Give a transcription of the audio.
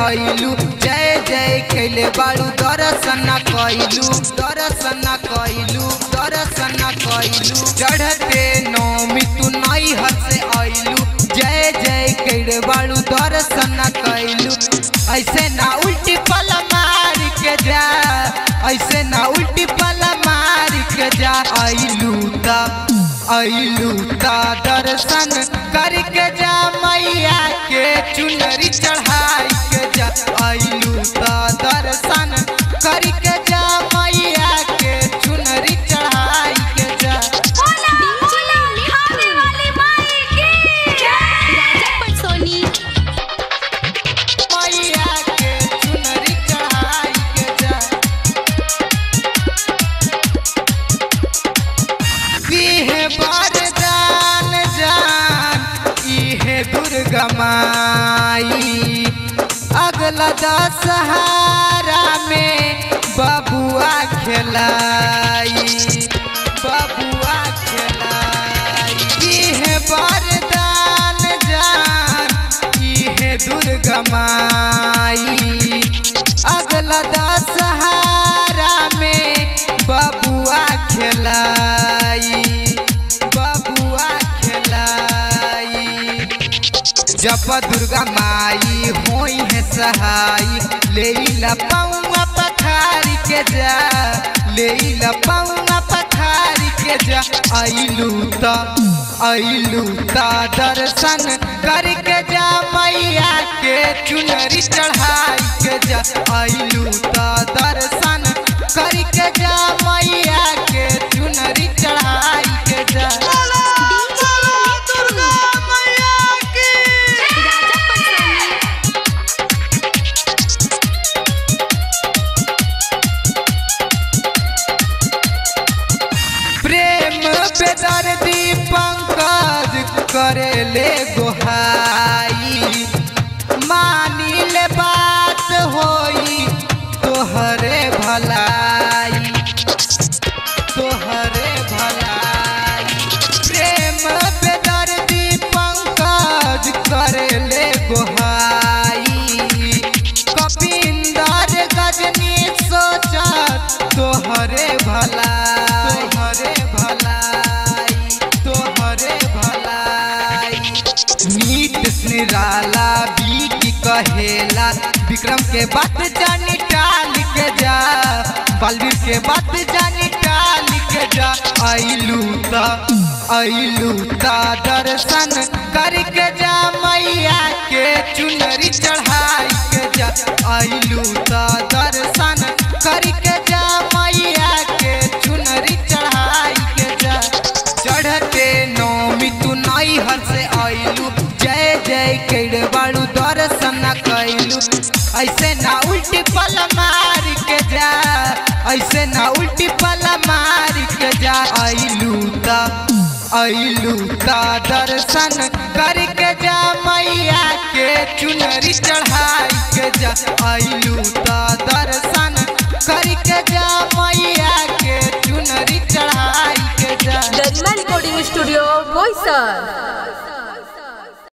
कैलू जय जय कैले बाड़ू, दर्शन कैलू दर्शन कैलू दर्शन कैलू चढ़ते नौमी तू नई हर से आइलू जय जय कैले बाड़ू, दर्शन कैलू ऐसे ना उल्टी पल मार के जा, ऐसे ना उल्टी पल मार के जा। आइलू ता आइलू ता, दर्शन करके जा मैया के। चुनरी चढ़ाई के ता दर्शन करके जा मैया के चुनरी चढ़ाई के जा। बोला बोला निहारे वाली माई की राजा पटसोनी मैया के चुनरी चढ़ाई के जा। इहे वरदान जान इहे दुर्गा माई दशहरा में बबुआ खेलाई बबुआ खेलाई। इहे बरदान जान इहे दुर्गा जब दुर्गा माई है सहाई ले पौआ पथारी के जा ले पौआ पथारी के जा। आइलू तलू ता दर्शन करके जा, मैया के चुनरी चढ़ाई के जा। तोहरे भलाई तोहरे भलाई। प्रेम पे दर्दी पंकज करेले गोहाई। कपिंदर गजनी सोचत, तोहरे भलाई तोहरे भलाई तोहरे भलाई। नीत निराला कहेला, विक्रम के बात जानी टाल के जा। बलवीर के बात जानी टाल के जा। आइलू ता आइलू ता, दर्शन करके जा, मैया के चुनरी चढ़ाई के जा। आइलू कैलू ऐसे ना उल्टी पल मार के जा। ऐसे ना उल्टी पल मार के जा। आइलू ता आइलू ता दर्शन करके जा। मैया के चुनरी चढ़ाई के जा। आइलू ता दर्शन करके जा। मैया